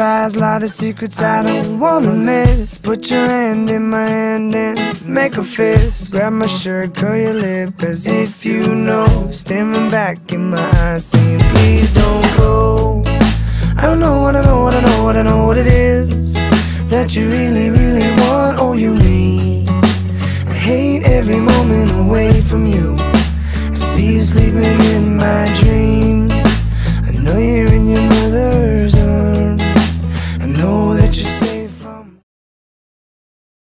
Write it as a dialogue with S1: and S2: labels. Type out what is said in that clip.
S1: Eyes lie the secrets I don't wanna miss. Put your hand in my hand and make a fist. Grab my shirt, curl your lip as if you know. Staring back in my eyes, saying, Please don't go. I don't know what I know, what I know, what I know what it is that you really, really want or you need. I hate every moment away from you.